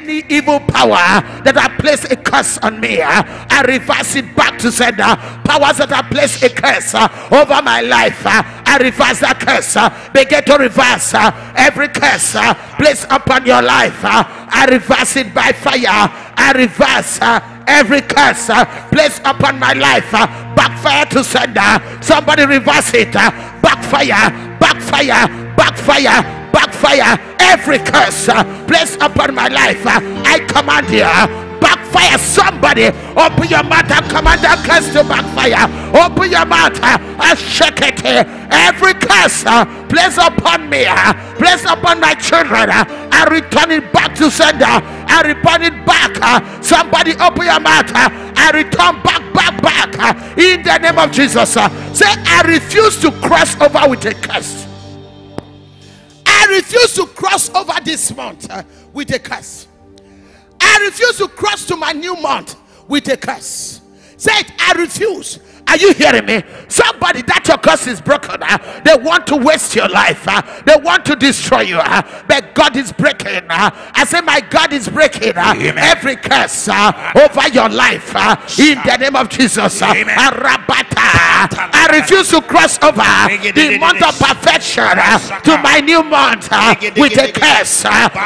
any evil power that have placed a curse on me, uh, I reverse it back to sender. Powers that have placed a curse uh, over my life, uh, I reverse that curse. Uh, begin to reverse uh, every curse uh, placed upon your life. I reverse it by fire. I reverse every curse placed upon my life. Backfire to sender. Somebody reverse it. Backfire, backfire, backfire, backfire. Every curse uh, placed upon my life. Uh, I command you. uh, backfire somebody open your mouth and command that curse to backfire open your mouth uh, and shake it every curse uh, placed upon me uh, placed upon my children I return it back to sender I return it back somebody open your mouth I return back back back in the name of Jesus say I refuse to cross over with a curse I refuse to cross over this month uh, with a curse I refuse to cross to my new month with a curse. Say it, I refuse. Are you hearing me? Somebody that your curse is broken. uh, they want to waste your life. uh, they want to destroy you. uh, but God is breaking. uh, I say, My God is breaking uh, every curse uh, over your life in the name of Jesus. I refuse to cross over the month of perfection to my new month with a curse.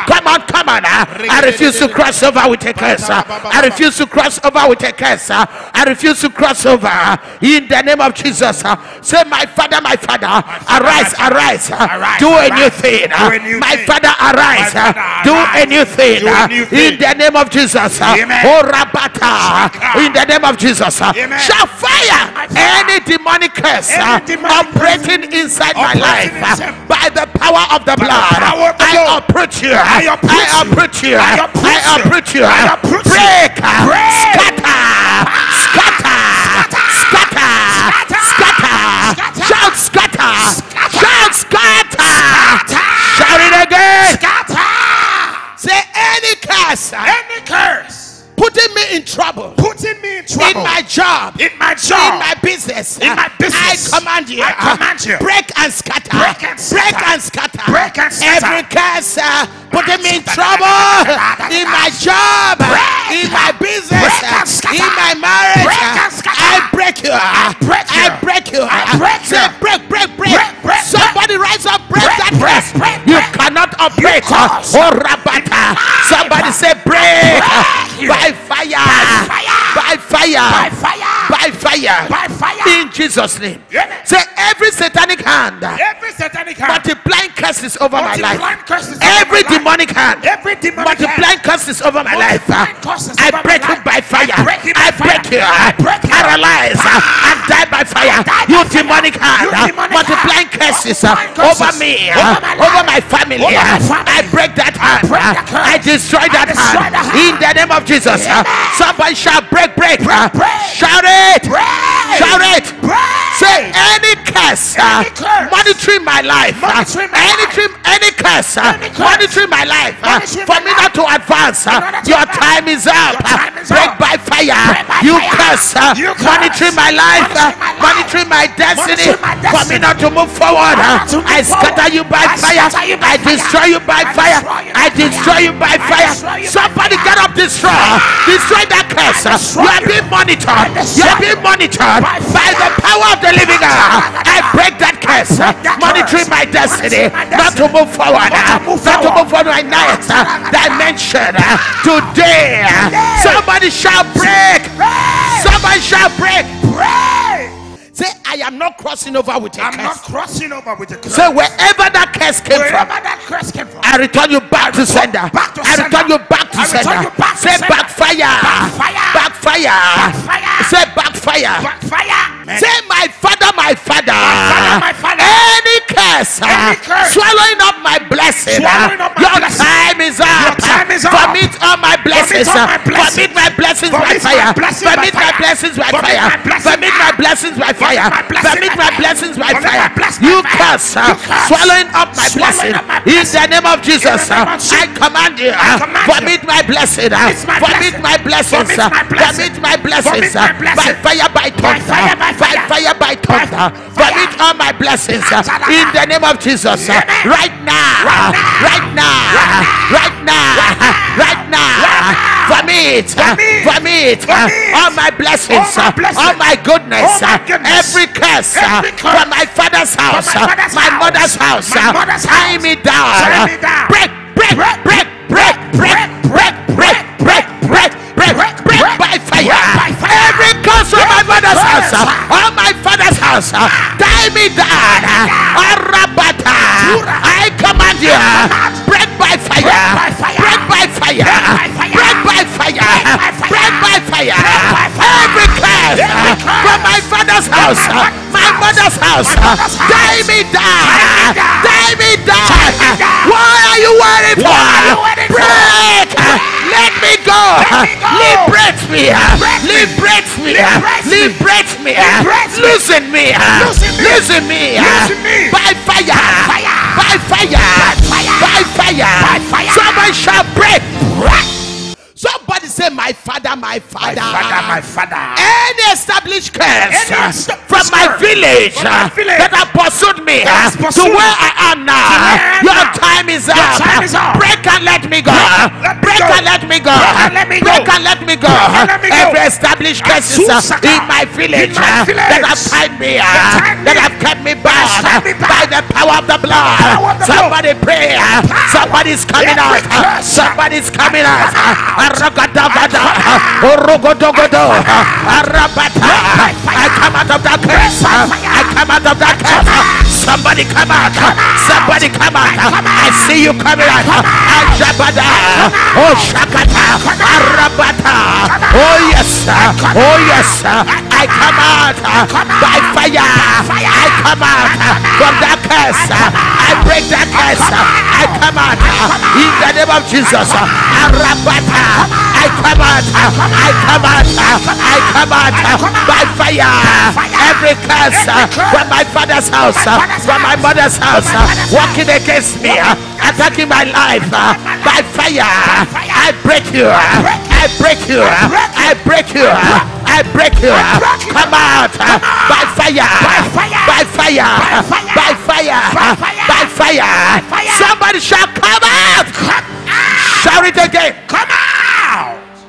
Come on, come on. I refuse to cross over with a curse. I refuse to cross over with a curse. I refuse to cross over in the name of Jesus. uh, Say, My Father, my Father, arise, arise, uh, Arise, do a new thing. uh, My. Father, arise, uh, do a new thing uh, in the name of Jesus. uh, Oh, Rabata, in the name of Jesus. uh, Shall fire any demonic curse uh, operating inside my life uh, by the power of the blood. I approach you. I approach you. I approach you. I approach you. Break. uh, Break. Scatter. Jesus' name. Amen. Say every satanic hand Every satanic hand. multiplying curses over my life. multiplying curses over Every my life. demonic hand Every demonic multiplying curses over my life. Multiplying curses I over break my it life. by fire. I break it by fire. you. I break you. Paralyze Ah. and die by fire. You demonic hand ah, multiplying curses over me, over ah, my life. my family. Over my ah. family. I break that hand. break that curse. I destroy that hand. In the name of Jesus. Somebody break. Break, break. Shout it. Shout it. Break. Say any curse, uh, Any curse. monitoring my life, uh, Monitoring my any, life. any curse, uh, Any curse. monitoring my life, uh, Monitoring for me not to advance. uh, In order to your time is up. Your uh, time is break by fire. You curse, uh, monitoring my life, uh, Monitoring my destiny, for me not to move forward. uh, I scatter you by fire. scatter you by I destroy you by fire. I destroy you by fire. destroy you by Somebody get up, destroy, destroy that curse. uh, You are being monitored. You are being monitored By by the power of the living God. I ah. break that curse, uh, that monitoring my destiny, not to move forward, Not to uh, move not forward. move forward my next uh, dimension. uh, Today, somebody shall break. Somebody shall break. Say, I am not crossing over with a I'm not curse. crossing over with a curse. Say, wherever that curse came Wherever from, that curse came from. I return you back to sender. back to I return you back to sender. you back to Say. Backfire. Backfire. Backfire. Say backfire. Backfire. Say my father, my father. father, my father. Any curse, uh, Any curse. swallowing up my blessing. uh, Swallowing up my your blessing. time is up. Your time is up. Vomit all my blessings. all my blessings. Vomit my blessings by fire. Vomit my blessings by fire. Vomit my blessings by fire. Vomit my blessings by fire. You curse, swallowing up my blessing. In the name of Jesus, In the name of Jesus. I command you. Uh, vomit my blessing. Uh, vomit my Vomit blessing. my blessings. Vomit my blessing. Vomit my blessings. By fire, by thunder. by fire. by thunder. Vomit all my blessings. In the name of Jesus. Right now. Right now. Right now. Right now. Vomit. uh, Vomit. Uh. All my blessings. All my uh. All my goodness. All uh. Every curse. uh, From my father's house. my uh, father's My house. mother's house. Uh, Tie me down. Tie uh, me down. Break. Break. Break. Break. Break. Break. Break. Break. Break. Break. Break. Break. Break. Break. By fire. Break by fire. Every curse from my mother's house. uh, Or my father's house. uh, Tie me down. uh, Arabata. I command you. command. Break by fire. Break by fire. from my father's house, my mother's house. Die me die, die me die. Why are you waiting for? Break. Let me go. Liberate me. Liberate me. Liberate me. Loosen me. Loosen me. By fire. By fire. By fire. By fire. Someone shall break. Somebody say, My father, my father. My father. my father. Any established curse Any from my village, from my village that have pursued me has uh, to where I am now. where I am Your time is Your up. time is up. Break and let me go. let Break and let me go. Break and let me go. Break and let me go. Break and let me go. Every established curses uh, in my village, uh, that have tied me, uh, that have kept me bound by the power of the blood. Somebody pray. Somebody's coming out. Somebody's coming out. Arabata. Ah, ah, ah, I come out of darkness. I come out of darkness. Somebody come out. Somebody come out. I see you coming out. Ajabada. Oh Shakata. Arabata. Oh yes. Oh yes. I come out uh, by fire. I come out uh, from that curse. Uh, I break that curse. I come out in the name of Jesus. Arabata. I come out. I come out. I come out by fire. Every curse from my father's house, from my mother's house, uh, walking against me, uh, attacking my life uh, by fire. I break you. I break you. I break you. I break you. Come out by fire. By fire. By fire. By fire. Somebody shall come out. Shout it again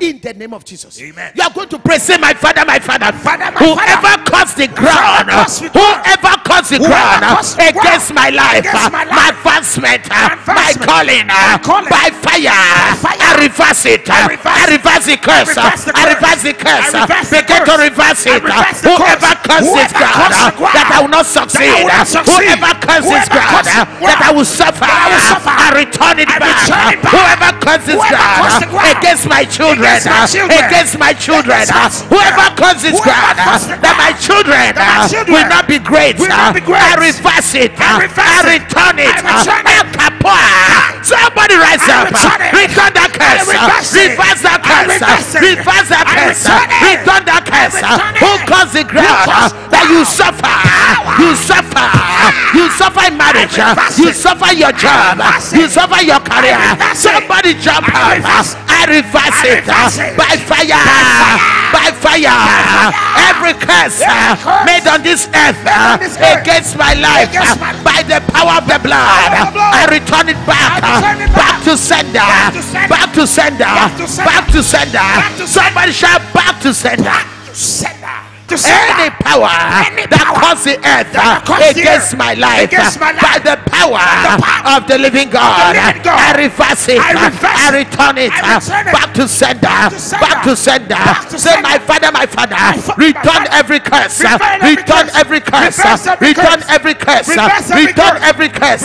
in the name of Jesus. Amen. You are going to pray, say, My father, my father, father, my whoever cuts the ground, whoever cuts the ground. against my life, my, advancement, my calling, by, fire, I reverse it. I reverse the curse. I reverse the curse. Begin to reverse it. Whoever cuts this ground that I will not succeed, whoever cuts this ground that I will suffer, I return it back. Whoever cursed this ground. against my children children, against my children, whoever causes ground, that my uh, children will not be great, uh, I reverse it, I uh, return it, somebody rise up, return that curse, reverse that curse, reverse that curse, return that curse, who caused the ground that you suffer, you suffer, you suffer in marriage, you suffer your job, you suffer your career, somebody jump up, I reverse it, by fire. By fire. Every curse uh, made on this earth uh, earth against uh, my life by the power of the blood. of the blood. I return it back. I return it Back to sender. Back to sender. Back to sender. Back to. Back to sender. Somebody shout back to sender. To sender. To Any power Any that caused the earth uh, caused the against my life uh, against my life by the power the power of the living God, uh, living God. I reverse it. I reverse I return it I return it. back to sender. Back to sender. Back to sender. Back to Say, my father, my father, fa- return every curse. Return every curse. every curse. Reverse every Return every curse. Return every curse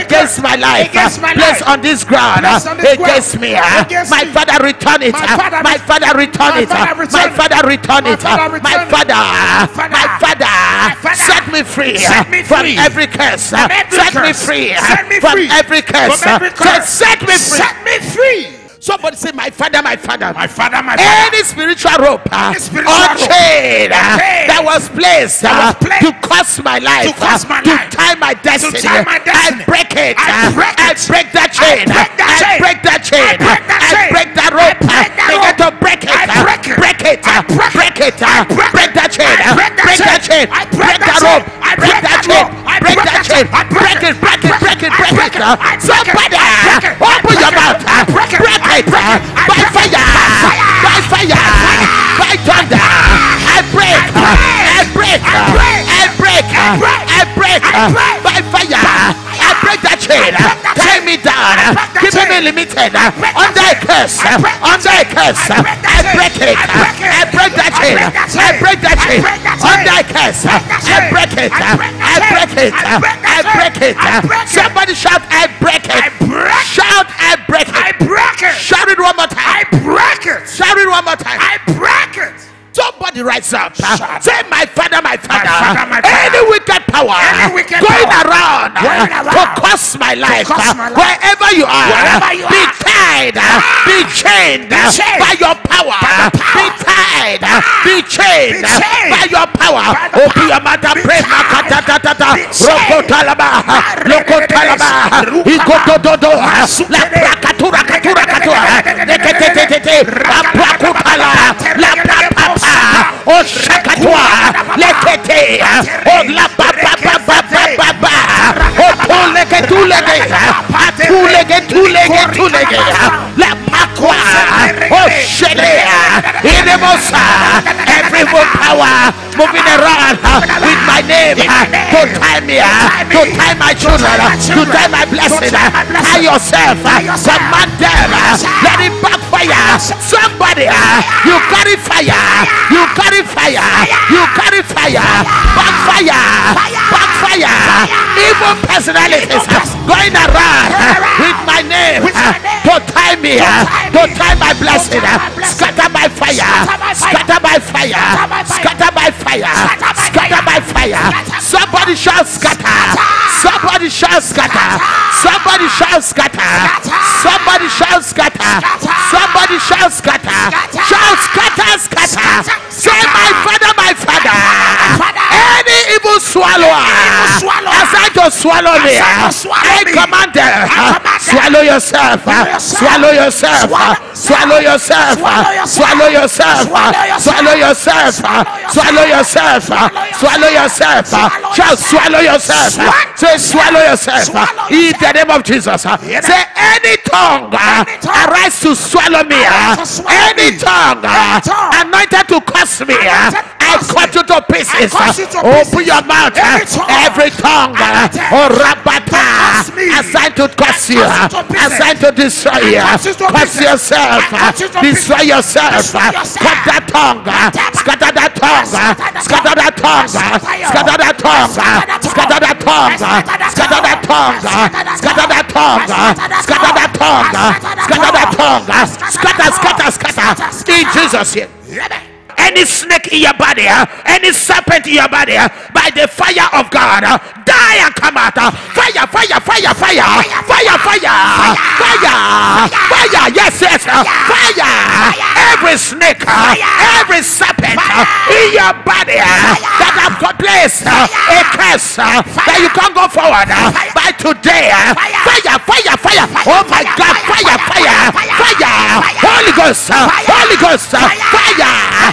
against my life. Place on this ground Place on this against me. My father, return it. My father My re- father, return it. My father, return it. My return it. Father, father. my father, My father. set me free Set me from free. every curse. From every Set me free Set me from every curse. From every Say, curse. Set me free. Set me free. Somebody say, My father, my father. My father, my father. Any spiritual rope uh, Any spiritual or chain, uh, that was placed, that was placed uh, to cost my life, uh, to, cost my life, to tie my destiny, to tie my uh, destiny. I break it. I break, it. I break that chain. I break that chain. I break that rope. I get to break it. Break it. Break it. Break it. Break that chain. Break that chain. Break that rope. Break that chain break that chain. Break it, break it, break it, break it. Somebody, open your mouth. Break it, break it. Uh, by fire, by fire, by uh, thunder. I uh, break, I break, I break, I break, I break by fire break that chain. Tie me down. Keep me limited. Under a curse. Under a curse. I break it. I break that chain. I break that chain. Under a curse. I break it. I break it. I break it. Somebody shout, I break it. Shout, I break it. I break it. Shout it one more time. I break it. Shout it one more time. I break it. Somebody rises up. Say. My father, my father. Power going, around, to around my life, curse my life. wherever you are, Wherever you be are. tied, be chained, Be chained. by your power. By power. Be tied, be chained, Be chained. by your power. By Open your mouth and pray. Rokotalaba. Lokotalaba. Ikodododo. La prakatura katura katura. La prapapa. O Oh, Oshakatwa, Lekete, Odla Baba Baba Baba, Otolegate, Tulege, Tulege, Tulege, Tulege, La Papa makwa. O shedea. Inemosa. Every evil power moving around uh, with my name uh, to tie me, uh, to tie my children, uh, to tie my blessing. uh, Tie yourself. uh, Command them. uh, Let it backfire. Somebody, uh, you carry fire. You carry fire. You carry fire. Backfire. Backfire. Evil personalities me, uh, to tie my blessing. uh, Scatter by fire. Scatter by fire. Scatter by fire. Scatter by fire. Somebody shall scatter. Somebody shall scatter. Somebody shall scatter. Somebody shall scatter. Somebody shall scatter. Shall scatter, scatter. Say, my father, my father. Any evil swallower assigned to swallow me, Assigned to swallow I me. command. I command them. Ah. Swallow yourself. Swallow yourself. Ah. Ah. Swallow yourself. Swallow yourself. Swallow yourself. Swallow yourself. Swallow yourself. Shall swallow yourself. Say swallow yourself. In the name of Jesus. Say any tongue arise to swallow me. Any tongue anointed to curse me. I cut you to pieces. Open your mouth. Every tongue. Oh, rabata. Assigned to curse you. Assigned to destroy you. Curse yourself. Destroy yourself. Cut that tongue. Scatter that tongue. Scatter that tongue. Scatter that tongue. Scatter that tongue. Scatter that tongue. Scatter that tongue. Scatter that tongue. Scatter that tongue. Scatter, scatter, scatter. In Jesus' name any snake in your body, any serpent in your body, by the fire of God, die and come out. Fire, fire, fire, fire, fire, fire, fire, fire, yes, yes, fire. Every snake, every serpent in your body that have got placed a curse that you can't go forward by today. Fire, fire, fire. Oh my God, fire, fire, fire. Holy Ghost, Holy Ghost, fire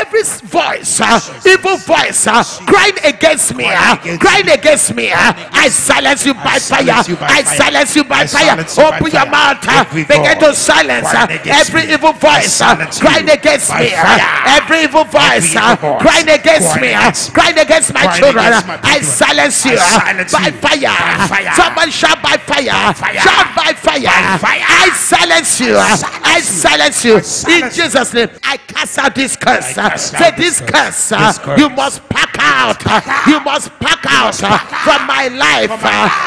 every voice, uh, evil voice, uh, crying against me, uh, crying against me, I silence you by fire. I silence you by fire. Open your mouth, begin to silence every evil voice crying against me, every evil voice crying against me, crying against my children. I silence you by fire. Someone shout by fire, shout by fire. I silence you. I silence you in Jesus' name. I cast out this curse say this uh, curse, you must pack out, uh, you must pack out uh, from my life,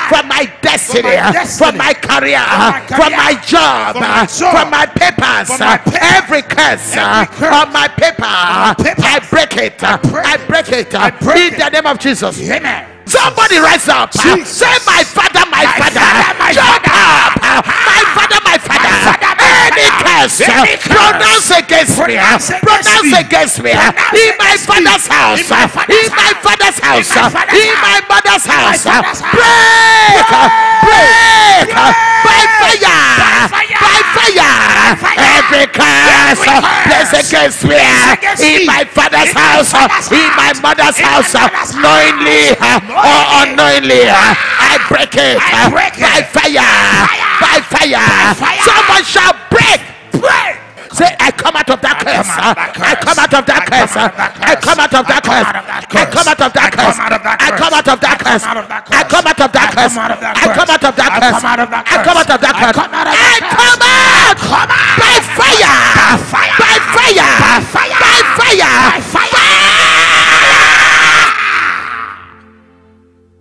from my destiny, from my career, from my job, from my papers, every curse on my paper, I break it, I break it, in the name of Jesus. Amen. Somebody rise up. Say, My father, my, father, father, my jump father. up. My father, my father. My father any curse pronounce against me, pronounce against me. in my father's house, in my father's house, in my mother's house. Break, break. Every curse uh, placed against me. Uh, In my father's house. uh, In my mother's house. uh. Knowingly uh, or unknowingly. uh, I break it. I break it. By fire. By fire. Someone shall break. Break. Say, I come out of that curse. come out of that I come out of that curse. come out of that I come out of that curse. I come out of that curse. come out of that I come out of that curse. I come out of that I come out of that curse. come out of that I come out of that curse. I come out of that I come out of that curse. curse. I come out By fire. By fire. By fire. By fire. By fire.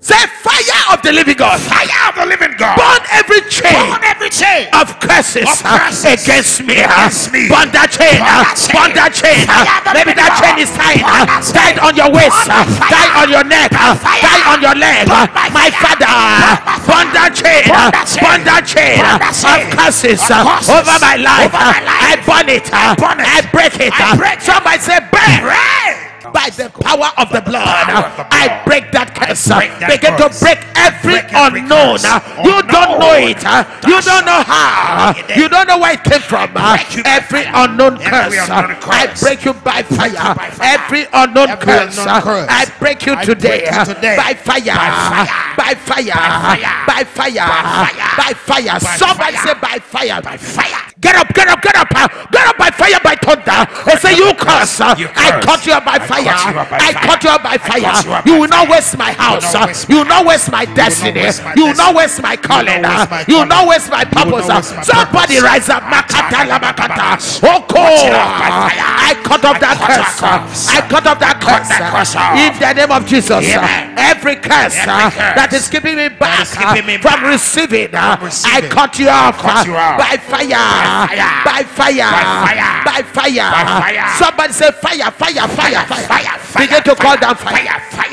Say fire of the living God. Fire of the living God. Burn every chain Burn every chain. of curses, Of uh, curses against me. uh, against me. Burn that chain. Burn uh, that chain. Burn that chain. uh, Fire the Maybe that chain is tied. Burn uh, that chain. Tied on your waist. Burn uh, by fire. Tied on your neck. uh. Tied on your leg. uh, My father. Burn that chain. Burn uh, that chain. Burn that chain Burn uh, that of chain. curses Of uh, curses over my life. Over my life. I burn it. burn it. I break it. I break. Somebody say burn. Break. By the power of the blood, I break that curse. Begin to break every unknown. You don't know it. You don't know how. You don't know where it came from. Every unknown curse. I break you by fire. Every unknown curse. I break you today. break you today. By fire. By fire. By fire. By fire. fire. By fire. By Somebody say by fire. By fire. Get up, get up, get up, get up by fire, by thunder. And say, You curse. I caught you up by fire. caught you up by I caught you up by I caught you fire. You will not waste my house. You will not waste my destiny. You will not waste my calling. not waste my You will not waste my purpose. not waste my Somebody rise up. Makata la makata. Oko. Watch it out by fire. I cut off that curse. I cut off that curse. off. In the name of Jesus. Every curse uh, curse that is keeping me back uh, from receiving. uh, I cut you off cut you off. by fire. Fire. By fire. By fire. By fire. Fire. Somebody say fire, fire, fire, fire. Fire. Fire. Begin to call fire, down fire.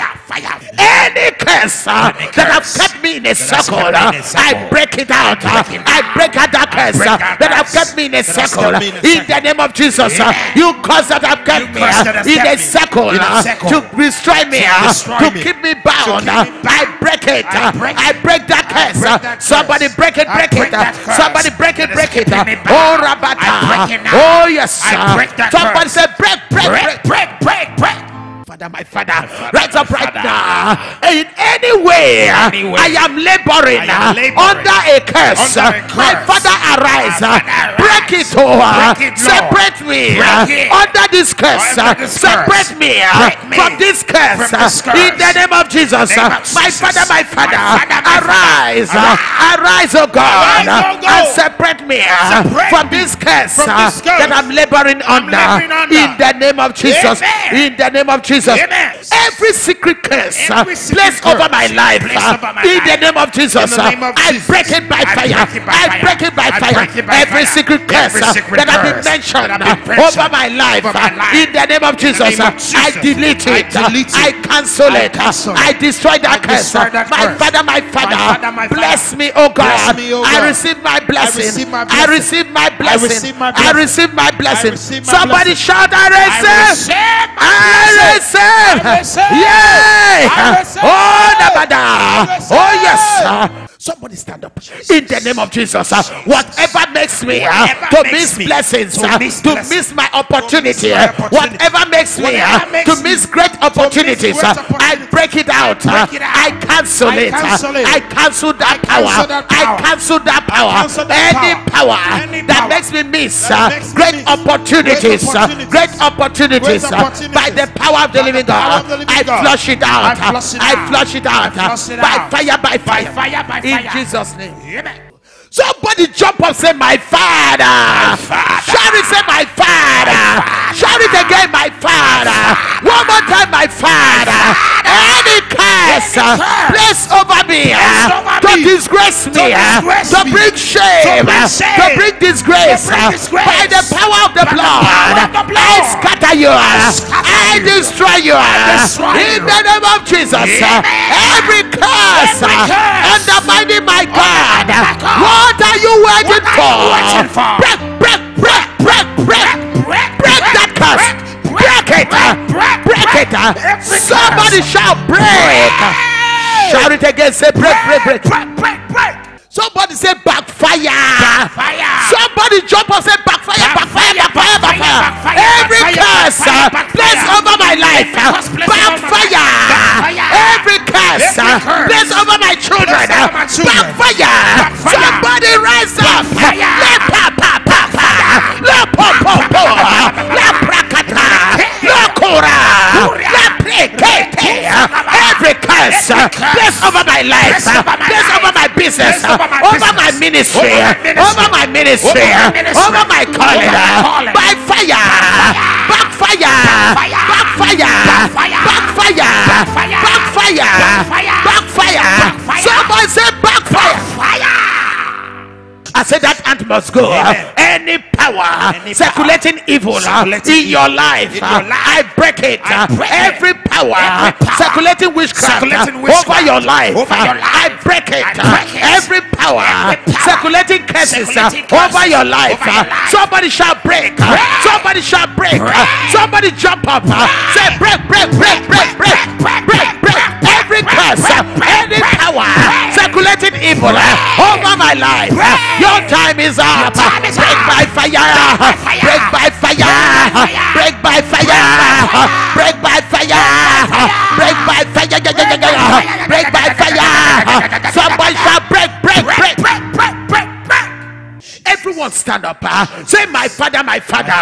Any curse uh, that have kept me in a circle, uh, in a circle. I break it out. uh, I break out that curse uh, that have kept me in a circle. in the name of Jesus, uh, you curse that have kept me uh, in a circle uh, to destroy me, To uh, keep me bound. uh. I break it. I uh, break that curse. break uh, that curse. Somebody break it, break it. uh, Somebody break it, break it. uh, Oh. Rabata. I break it now. Oh, yes. I uh, break that Somebody say break, break, break. Break. Break. Father, my father, rise up right Father. now. In any way, any way, I am laboring, I am laboring under a curse. under a My. Father, arise. My Father, Break it, oh, Break it, separate me Break it. under this curse. Under this Separate curse. me Break me from this curse. from this curse. In the name of Jesus, name of my Jesus. Father, my Father, My Father, my Father. arise, Arise. arise, oh God, Arise, oh God. and separate me Separate from this curse from this curse. that I'm laboring under. laboring under. In the name of Jesus, Amen. in the name of Jesus, Amen. every secret curse uh, Every secret placed curse over my life, uh, over my in the name of Jesus, uh, name of I Jesus. break it by I fire. break it by I fire. break it by I fire. break it by Every fire. secret curse Every uh, secret that have been curse mentioned that have been uh, mentioned over my life, over my uh, life. in the name of Jesus, uh, I delete it. uh. I cancel it. uh. I destroy that curse. uh, My. Father, my Father, Father, my Father. bless me, oh God. I receive my blessing. I receive my blessing. I receive my blessing. Somebody shout, I receive. receive I blessing. Receive. I receive. Yay. I receive. Oh, Nabada. I receive. Oh, yes. Somebody stand up in the name of Jesus. uh, Whatever makes me uh, to makes miss blessings, to uh, miss to miss my opportunity, uh, whatever makes me uh, to miss great opportunities, uh, I break it out. uh, break it out. I cancel it. uh. I cancel that power. I cancel that power. Any power. that makes me miss uh, great opportunities, great uh, opportunities, opportunities uh, by the power of the living God. I flush it out. I flush it out. flush it out. I flush it By fire, by By fire. In. Jesus' name. Amen. Somebody jump up, say, My father. Father. Shout it, say, My father. Shout it again, My father. One more time, My father. Any curse curse placed over me over to me, disgrace me, uh, disgrace to me, bring shame, to bring shame, to bring disgrace, to bring disgrace, by the power of the by the blood. power of the I blood. scatter you. uh, scatter I destroy you. uh, destroy In you. the name of Jesus. Amen. Every curse uh, curse undermining my God. my God. What are you waiting for? you waiting for? Break, break, break, break, break. Break, Break that curse. Break it. uh, break, it. uh. Somebody curse. shout break. Shout it again. Say break, break, break. break, break, break. Somebody say backfire. Fire. Somebody jump up say backfire, backfire, backfire, backfire. backfire, Every curse backfire, uh, placed over my life, uh, curse over my life, backfire. backfire. Every curse uh, placed over my children. Yes, over my children. Backfire. Somebody rise up. Backfire. Le pa pa pa pa. Le po po po. Le prakata. Le kura. Le prekete. Every curse uh, placed over my life, uh, over my placed life. over my business, uh, over my over my business. ministry, Over my uh, ministry. over my ministry, Over my uh, ministry. over my calling, Over uh, calling. by fire, backfire, backfire, Backfire. Backfire, Backfire. backfire, Backfire. backfire. Backfire. Somebody say backfire. Fire. I said that ant must go. Amen. Any power Any circulating evil uh, Circulating in your life, in uh, your life. I break it. I uh, break it. Every power, Every power circulating witchcraft, circulating uh, witchcraft over your life, over uh, your life. I break it. I uh, break it. Every power, Every power circulating curses uh, circulating over your life. over uh, your life. Somebody shall break. uh, Break. Somebody shall break. uh, Break. Somebody jump up. uh, Say break, break, break, break, break, break, break, break. Every curse, uh, any power circulating evil uh, over my life. uh, Your time is up. Break by fire. Break by fire. Break by fire. Break by fire. Break by fire. Break by fire. Somebody shall break, break, break. Break, break, break, break. Everyone stand up. uh, Say, my father, my father.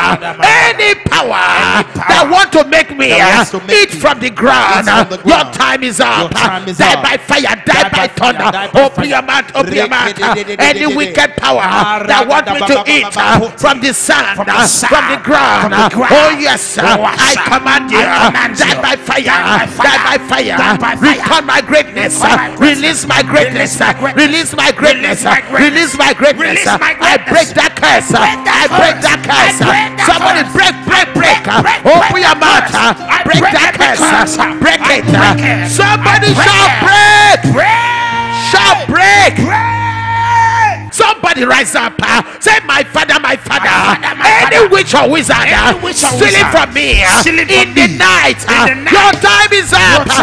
Any power that want to make me that uh, wants to make eat from the ground. eat from the Your time is up. Your time is die by fire. Die, by, thunder. Open your mouth. Open your mouth. Any wicked power that want me to eat from the sand, From the sand, from the ground. from the ground. Oh yes, I command you. Die by fire. Die by fire. fire. Die by fire. Return my greatness. Return uh, my greatness. Release my greatness. Release my uh, greatness. Release my greatness. Release my uh, greatness. Release my greatness. Release my uh, I break that curse. Uh, I break that curse. I break that Somebody break. break, break, Open your mouth. Break break that curse. Break it. break it. Somebody shall break. Shall break. Somebody rise up. Say, my father, my father. Any witch or wizard stealing from me stealing in from the night. in the night. Your time is up. Your time up.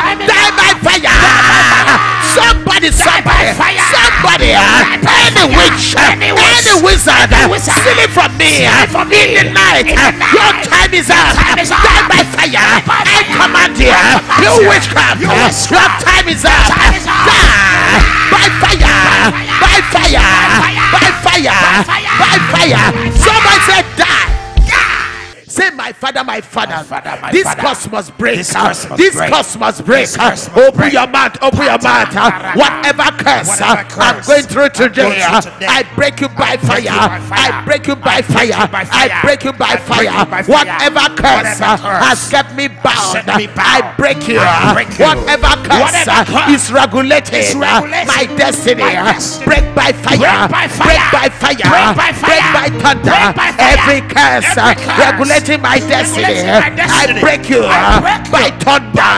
Wizard wizard. stealing from me Stealing from in the night. in the Your time is up. time is up. Die by fire. By I command you. You witchcraft. You Your time is up. time is up. Die by fire. By fire. By fire. fire. By fire. Somebody said die. Say, my father, my father, My father, my this father. curse must break. This curse must this break. curse must break. This curse must open break. your mouth, open your mouth. whatever curse Whatever I'm going through today, going through today. I break you by fire. I break you by fire. I break you by fire. you by fire. Whatever curse curse has kept me bound, I break you. I break you. Whatever curse curse is uh, my destiny, break by fire. Break by fire. Break by fire. Break by fire. Break by thunder. Break by fire. Every curse Every curse regulating my destiny, regulating my destiny. I break you uh, by thunder,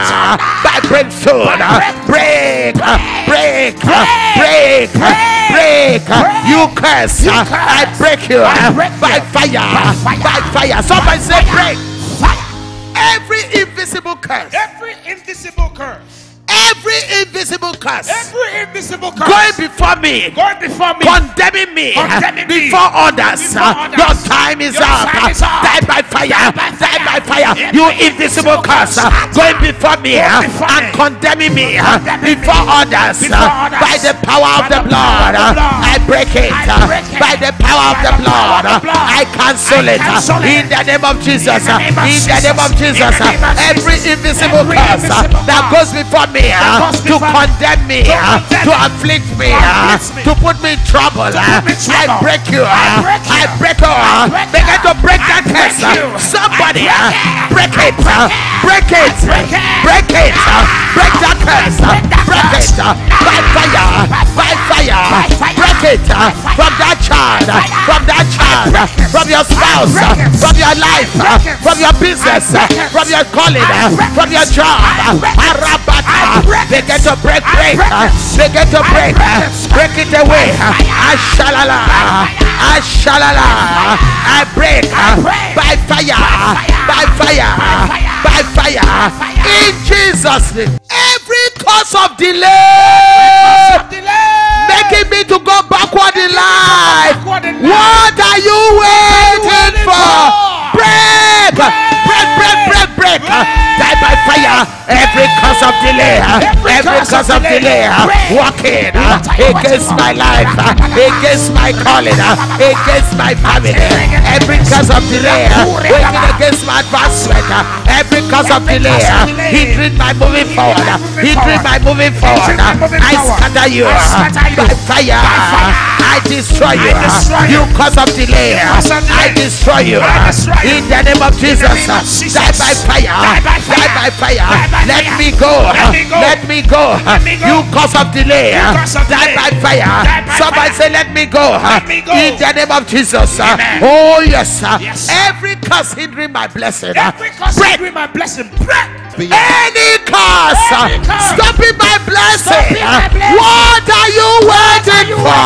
by breakthrough. By uh, breakthrough. Break, uh, break, uh, break, uh, break. uh, Break. You curse. Uh. I break you uh, by fire. By fire. Somebody say break. Every invisible curse. Every invisible curse. Every invisible curse. Every invisible curse. Going before me. going before me. condemning me Condemning me. before others. Before others. Your time is Your up. time is up. Die by fire. Die by fire. You invisible curse curse. Uh, going before me Go uh, before and me. condemning me uh, Condemning before me. others Before others. by the power of the the blood. blood. I break it I break by the power of the the blood. blood. I cancel I it in the name of Jesus. In the name of In the name of Jesus. Jesus. In the name of Every invisible curse that goes before me to condemn me, To condemn to me. afflict me, To afflict me. to put me in trouble. put me in I break you. I break you. I break you. I break Begin to break that curse. Somebody uh, break it. break uh, it. Break it. break it. Break uh, that curse. uh, break it. uh, By fire. By fire. Break it uh, from that child. From your spouse. From your life. From your business. I break it. From your calling. From your job. I break it. Arabata. I break it. Begin to break, break. uh, it. To break. break it. Away. Ashalala. Ashalala. I break by fire. By fire. By fire. fire. In Jesus' name. Every cause of delay making me to go backward in life. What are you waiting for? Fire. Every cause of delay, every curse of delay uh, walking uh, against my life, uh, against my calling, uh, against my family. Every cause of delay uh, working against my advancement. Uh, every cause of delay hindering my moving forward, hindering my moving forward. I scatter you by fire. I destroy you. uh, You cause of delay. I destroy you. In the name of Jesus. Die by fire. Die by fire. Let me go. Let me go. You cause of delay. Die by fire. Somebody say, Let me go. In the name of Jesus. Oh, yes. Yes. Every curse hindering my blessing. Every curse hindering my blessing, break. Any curse Any curse stopping my blessing. What are you waiting you for?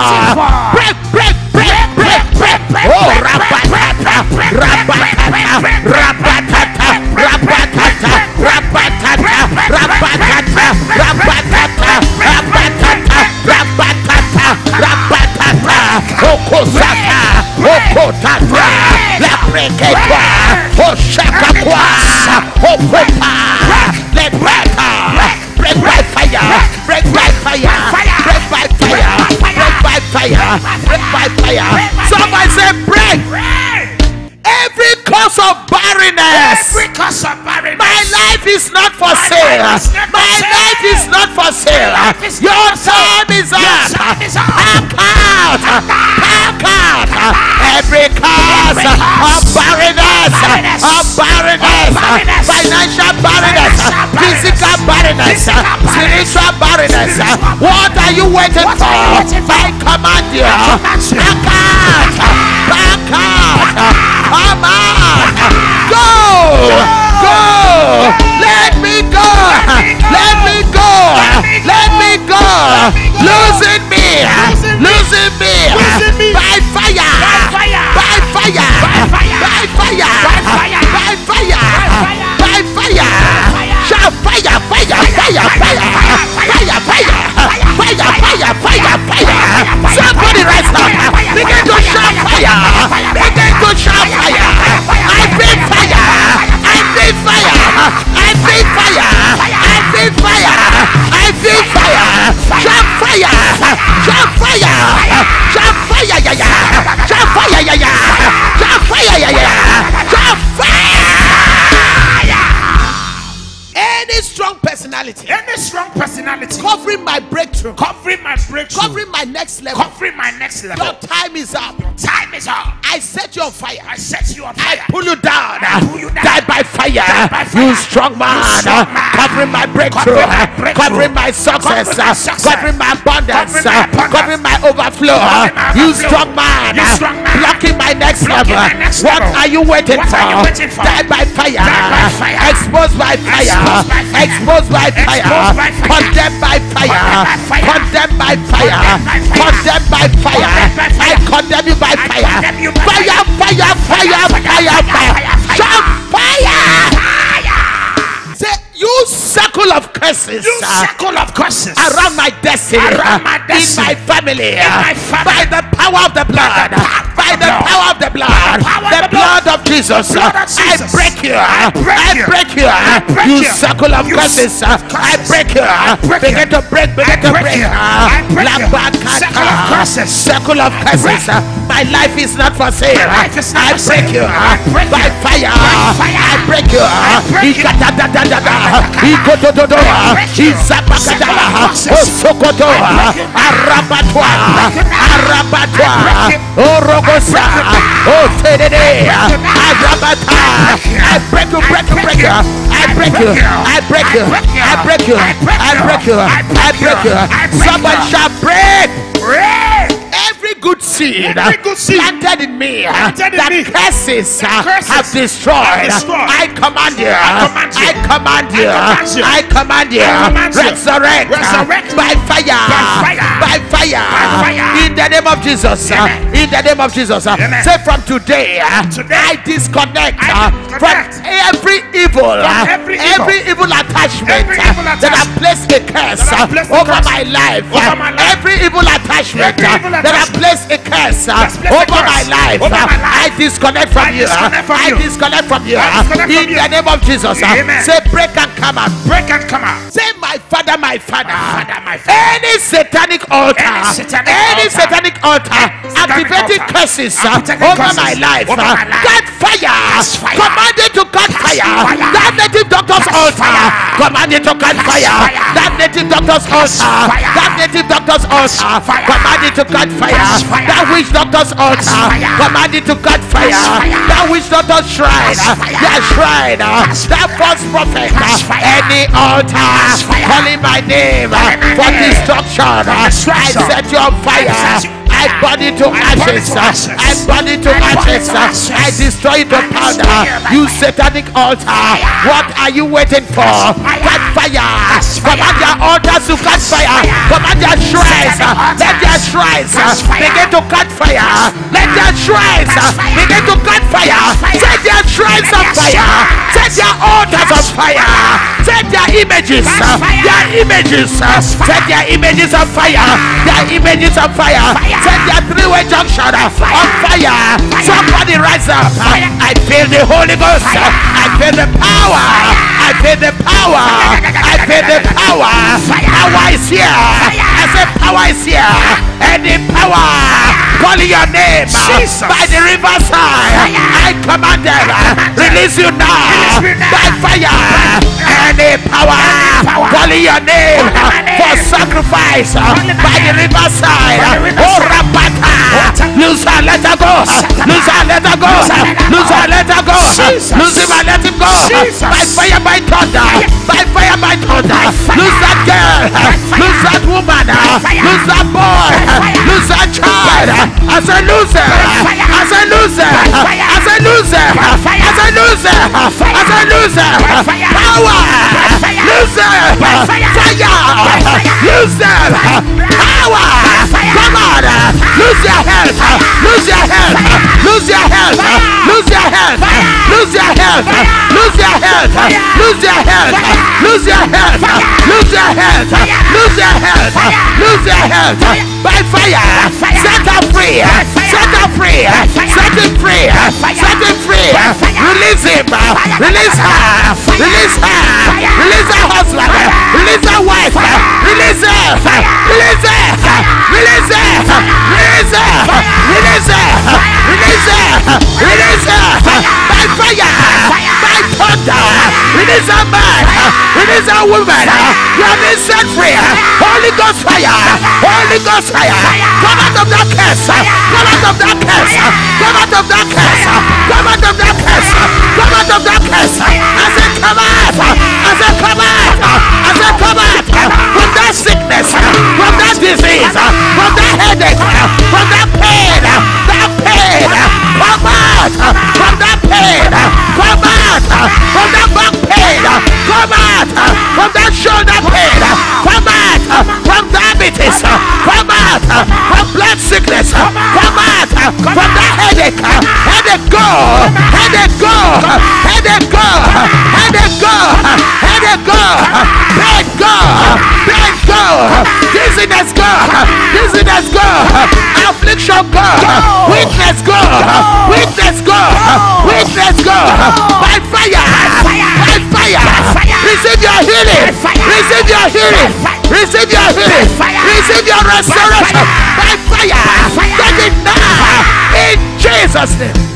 Break, break, break, break, break. break, Oh, break, rabatata, break, break, rabatata, break, break, rabatata, rabatata, rabatata, rabatata, rabatata, rabatata, rabatata, rabatata. Okosata, okotata, la preketwa, oshakakwa, opopa. Let break, break by fire, break by fire, break by fire, break by fire, break by fire. Somebody say. Break. Every cause of barrenness. Every curse of barrenness. My life is not for My sale. life is for My life is not for sale. is Your not for sale. time is Your up. time is up. Pack out. Pack out. Every cause of barrenness. Of barrenness. Financial barrenness. Physical barrenness. Spiritual barrenness. What are you waiting for? are you waiting for? I command you. Pack out. Pack out. Come Go. Go. Let me go. Let me go. Let me go. Losing me. Losing me. By fire. fire. By fire. By fire. By fire. By fire. By fire. fire. By fire. fire. Shout fire, fire, fire, fire, fire, fire, fire, fire, fire, fire. Somebody rise up. Begin to shout fire. Begin to shout fire. Fire. I feel fire. I feel fire. I feel fire. Shout fire. Shout fire. Shout fire. Yeah, yeah. Shout fire. Yeah, yeah. Shout fire. Yeah, yeah. Shout fire. Any strong personality Any strong personality covering my breakthrough, covering my breakthrough, covering my next level. covering my next level. Your time is up. Time is up. I set you on fire. I set you on I fire. pull you down. I pull you down fire. You strong man, covering my breakthrough, covering my success, covering my abundance, covering my overflow. You strong man, blocking my next level. What are you waiting for? Die by fire, exposed by fire, exposed by fire, condemned by fire, condemned by fire, condemned by fire. I condemn you by fire. Fire, fire, fire, fire, fire. Fire. Say, you circle of curses You circle of curses around my destiny, Around my destiny. in my family, In my family. by the power of the blood, Jesus. I break you. I break, you. You. Circle of curses. I break you. Begin to break. Begin to break. I break you. Circle of curses. Circle of curses. My life is not for sale. I break you. By fire. I break you. Ikotododo. Izapakadala. Osokoto. Arabatwa. Arabatwa. Orogosa. Osedede break you now. I break you I break you, break you, break you. I break you. I break you. I break you. I break you. I break you. Somebody shall break Break. every good seed Every good seed planted in me planted in that me curses, curses have destroyed. have destroyed. I command you. I command you. I command you. I I command you. I command you. Resurrect. Resurrect. by fire. By fire. By fire. In the name of Jesus. In the name of Jesus. Say from today. Today. I disconnect from every evil. uh, every evil. every evil attachment Every evil that attachment placed a curse that have a over curse my life. over my life. Every evil attachment attachment Any evil that attachment. placed a curse That's placed a over my life, my. I disconnect from you. I disconnect from you. I In the name of Jesus. Say, break and come out. Break and come out. Say, my father, my father. Father, my father. Any satanic altar, Any satanic altar. Activating curses uh, over my life. over my life. Catch fire. Catch fire. Command it to catch fire. fire. That native doctor's altar. fire. Command it to catch fire. That native doctor's altar. That native doctor's altar. fire. Command it to catch fire. That witch doctor's altar. fire. Command it to catch fire. That witch doctor's shrine. That shrine. That false prophet. Any altar calling my name for destruction. I set you on fire. I burn it to ashes. I burn it to ashes. I destroy the powder. You satanic altar. What are you waiting for? Cut fire. Command your altars to cut fire. Command your shrines. Let your shrines begin to cut fire. Let your shrines begin to cut fire. Set your shrines on fire. Set your altars on fire. Set your images. Their images. Set their images on fire. Their images on fire. Set their three-way junction uh, on fire. Somebody rise up. I feel the Holy Ghost. I feel the power. I feel the power. I feel the power. Power is here. I power is here. Any power calling your name Jesus. by the riverside. I command them. Release you now Release me now. by fire. Any power power. calling your name for sacrifice by the riverside. Oh. Rapata. Lose her, let her go. Lose her, let her go. Lose her, let her go. Lose him and let him go. By fire, by thunder. By fire, by thunder. Lose that girl. Lose that woman. Lose that boy. Lose that child. I said loser. it. I said lose it. I said lose it. I said loser. I said lose. Power. Loser. Fire. Loser. Power. Come on. Lose your health. Lose your health. Lose your health head, lose your head, lose your head, lose your head, lose your head, lose your head, lose your head by fire. Set her free, set her free, set him free, set him free. Release him, release her, release her, release her husband, release her wife, release her, release her, release her, release her, release her, release her, release her. By fire. By thunder. Release her man. Release her woman. You have been set free. Holy Ghost fire. Holy Ghost fire. Come out of that curse. Come out of that curse. Come out of that curse. Go. Headache go. Headache go. Headache go. Headache go. Pain go. Pain go. Dizziness go. Dizziness go. Affliction go. Weakness go. Weakness go. Weakness go. By fire. By fire. Fire receive your healing. Receive your healing. Receive your healing. Receive your restoration. By fire. Take it now. In Jesus' name.